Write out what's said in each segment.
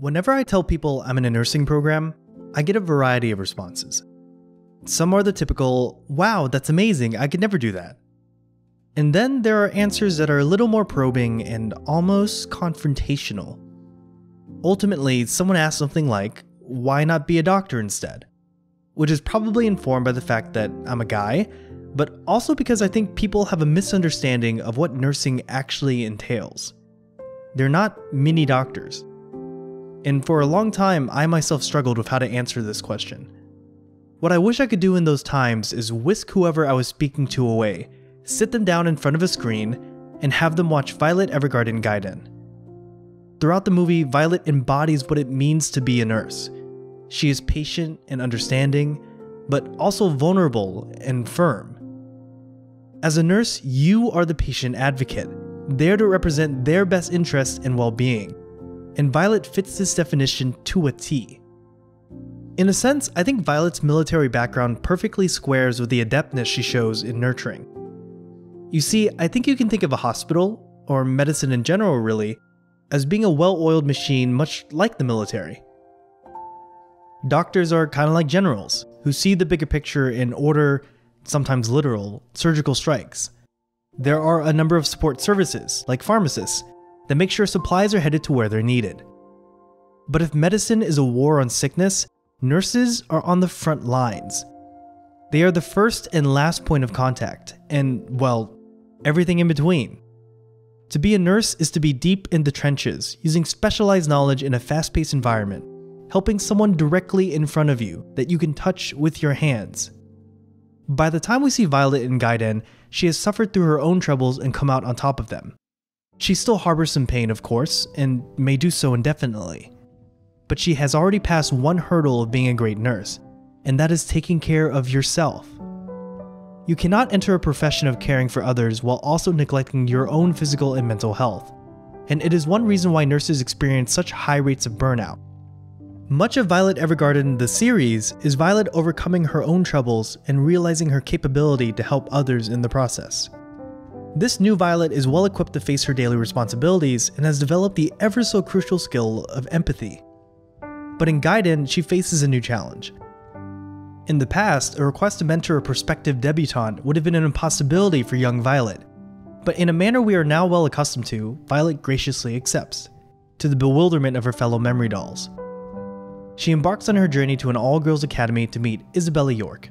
Whenever I tell people I'm in a nursing program, I get a variety of responses. Some are the typical, wow, that's amazing, I could never do that. And then there are answers that are a little more probing and almost confrontational. Ultimately, someone asks something like, why not be a doctor instead? Which is probably informed by the fact that I'm a guy, but also because I think people have a misunderstanding of what nursing actually entails. They're not mini doctors. And for a long time, I myself struggled with how to answer this question. What I wish I could do in those times is whisk whoever I was speaking to away, sit them down in front of a screen, and have them watch Violet Evergarden Gaiden. Throughout the movie, Violet embodies what it means to be a nurse. She is patient and understanding, but also vulnerable and firm. As a nurse, you are the patient advocate, there to represent their best interests and well being and Violet fits this definition to a T. In a sense, I think Violet's military background perfectly squares with the adeptness she shows in nurturing. You see, I think you can think of a hospital, or medicine in general really, as being a well oiled machine much like the military. Doctors are kind of like generals, who see the bigger picture and order, sometimes literal, surgical strikes. There are a number of support services, like pharmacists, that make sure supplies are headed to where they're needed. But if medicine is a war on sickness, nurses are on the front lines. They are the first and last point of contact, and, well, everything in between. To be a nurse is to be deep in the trenches, using specialized knowledge in a fast paced environment, helping someone directly in front of you that you can touch with your hands. By the time we see Violet in Gaiden, she has suffered through her own troubles and come out on top of them. She still harbors some pain, of course, and may do so indefinitely. But she has already passed one hurdle of being a great nurse, and that is taking care of yourself. You cannot enter a profession of caring for others while also neglecting your own physical and mental health, and it is one reason why nurses experience such high rates of burnout. Much of Violet Evergarden, the series, is Violet overcoming her own troubles and realizing her capability to help others in the process. This new Violet is well equipped to face her daily responsibilities and has developed the ever so crucial skill of empathy. But in Gaiden, she faces a new challenge. In the past, a request to mentor a prospective debutante would have been an impossibility for young Violet, but in a manner we are now well accustomed to, Violet graciously accepts, to the bewilderment of her fellow memory dolls. She embarks on her journey to an all girls academy to meet Isabella York.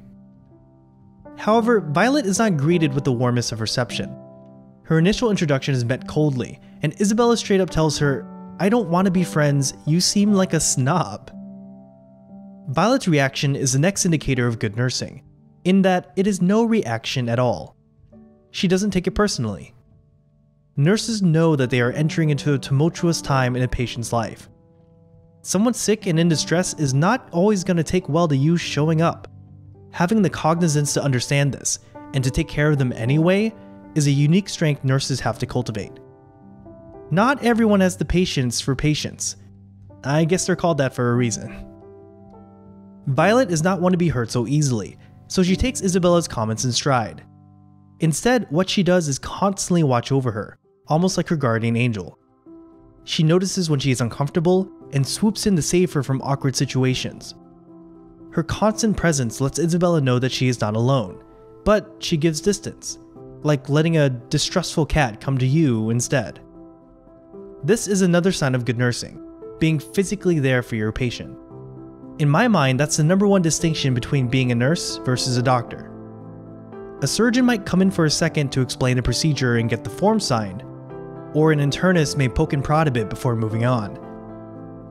However, Violet is not greeted with the warmest of reception. Her initial introduction is met coldly, and Isabella straight up tells her, I don't want to be friends, you seem like a snob. Violet's reaction is the next indicator of good nursing, in that it is no reaction at all. She doesn't take it personally. Nurses know that they are entering into a tumultuous time in a patient's life. Someone sick and in distress is not always going to take well to you showing up. Having the cognizance to understand this, and to take care of them anyway, is a unique strength nurses have to cultivate. Not everyone has the patience for patience. I guess they're called that for a reason. Violet is not one to be hurt so easily, so she takes Isabella's comments in stride. Instead, what she does is constantly watch over her, almost like her guardian angel. She notices when she is uncomfortable and swoops in to save her from awkward situations. Her constant presence lets Isabella know that she is not alone, but she gives distance, like letting a distrustful cat come to you instead. This is another sign of good nursing, being physically there for your patient. In my mind, that's the number one distinction between being a nurse versus a doctor. A surgeon might come in for a second to explain a procedure and get the form signed, or an internist may poke and prod a bit before moving on.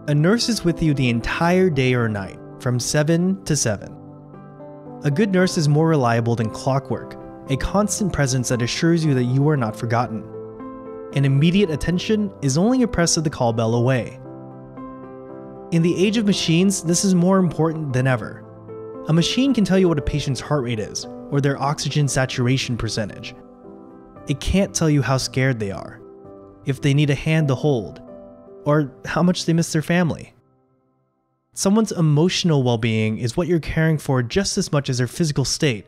A nurse is with you the entire day or night, from 7 to 7. A good nurse is more reliable than clockwork, a constant presence that assures you that you are not forgotten. And immediate attention is only a press of the call bell away. In the age of machines, this is more important than ever. A machine can tell you what a patient's heart rate is, or their oxygen saturation percentage. It can't tell you how scared they are, if they need a hand to hold, or how much they miss their family. Someone's emotional well being is what you're caring for just as much as their physical state,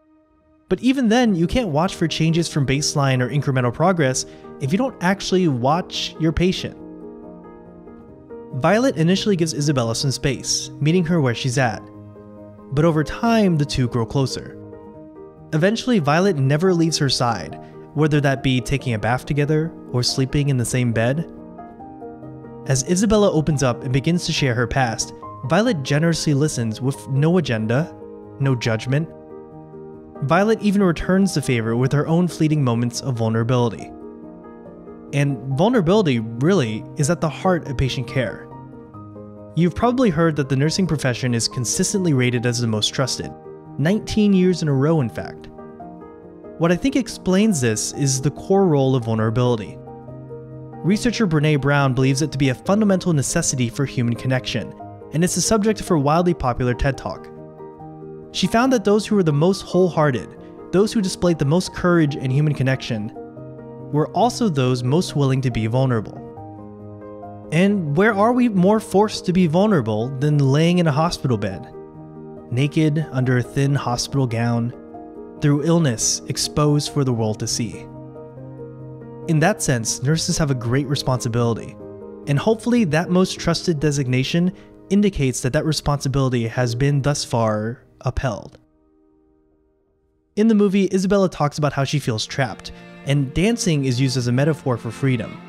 but even then, you can't watch for changes from baseline or incremental progress if you don't actually watch your patient. Violet initially gives Isabella some space, meeting her where she's at. But over time, the two grow closer. Eventually, Violet never leaves her side, whether that be taking a bath together or sleeping in the same bed. As Isabella opens up and begins to share her past, Violet generously listens with no agenda, no judgment. Violet even returns the favor with her own fleeting moments of vulnerability. And vulnerability, really, is at the heart of patient care. You've probably heard that the nursing profession is consistently rated as the most trusted, 19 years in a row, in fact. What I think explains this is the core role of vulnerability. Researcher Brene Brown believes it to be a fundamental necessity for human connection, and it's the subject of her wildly popular TED Talk. She found that those who were the most wholehearted, those who displayed the most courage and human connection, were also those most willing to be vulnerable. And where are we more forced to be vulnerable than laying in a hospital bed? Naked under a thin hospital gown, through illness exposed for the world to see. In that sense, nurses have a great responsibility, and hopefully that most trusted designation indicates that that responsibility has been thus far upheld. In the movie, Isabella talks about how she feels trapped, and dancing is used as a metaphor for freedom.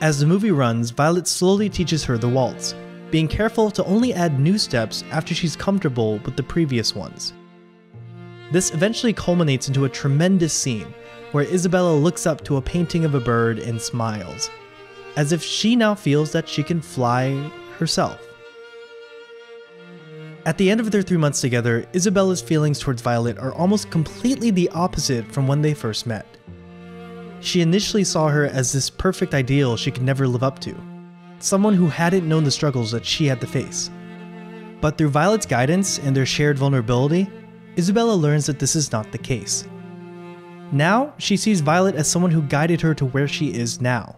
As the movie runs, Violet slowly teaches her the waltz, being careful to only add new steps after she's comfortable with the previous ones. This eventually culminates into a tremendous scene where Isabella looks up to a painting of a bird and smiles, as if she now feels that she can fly herself. At the end of their three months together, Isabella's feelings towards Violet are almost completely the opposite from when they first met. She initially saw her as this perfect ideal she could never live up to, someone who hadn't known the struggles that she had to face. But through Violet's guidance and their shared vulnerability, Isabella learns that this is not the case. Now, she sees Violet as someone who guided her to where she is now.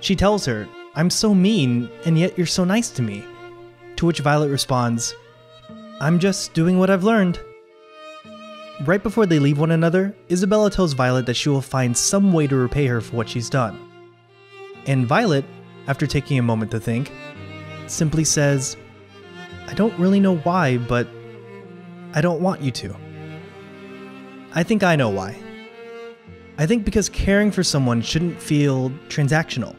She tells her, I'm so mean, and yet you're so nice to me. To which Violet responds, I'm just doing what I've learned. Right before they leave one another, Isabella tells Violet that she will find some way to repay her for what she's done. And Violet, after taking a moment to think, simply says, I don't really know why, but I don't want you to. I think I know why. I think because caring for someone shouldn't feel transactional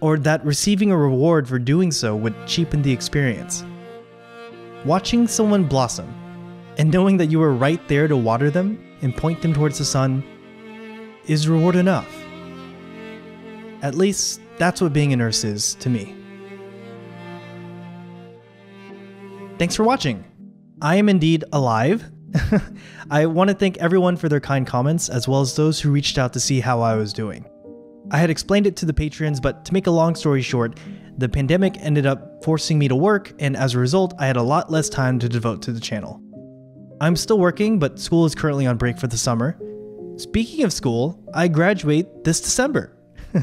or that receiving a reward for doing so would cheapen the experience. Watching someone blossom and knowing that you were right there to water them and point them towards the sun is reward enough. At least, that's what being a nurse is to me. Thanks for watching. I am indeed alive. I want to thank everyone for their kind comments, as well as those who reached out to see how I was doing. I had explained it to the patrons, but to make a long story short, the pandemic ended up forcing me to work, and as a result, I had a lot less time to devote to the channel. I'm still working, but school is currently on break for the summer. Speaking of school, I graduate this December. uh,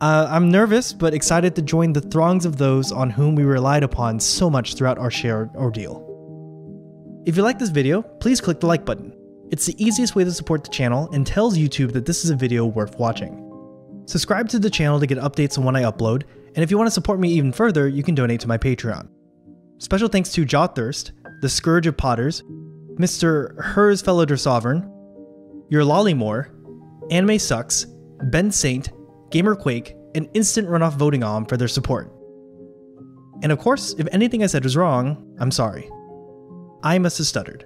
I'm nervous, but excited to join the throngs of those on whom we relied upon so much throughout our shared ordeal. If you like this video, please click the like button. It's the easiest way to support the channel and tells YouTube that this is a video worth watching. Subscribe to the channel to get updates on when I upload, and if you want to support me even further, you can donate to my Patreon. Special thanks to Jawthirst, the Scourge of Potters, Mr. Hers Fellow Sovereign, Your Lollymore, Anime Sucks, Ben Saint, Gamerquake, and Instant Runoff Voting On for their support. And of course, if anything I said was wrong, I'm sorry. I must have stuttered.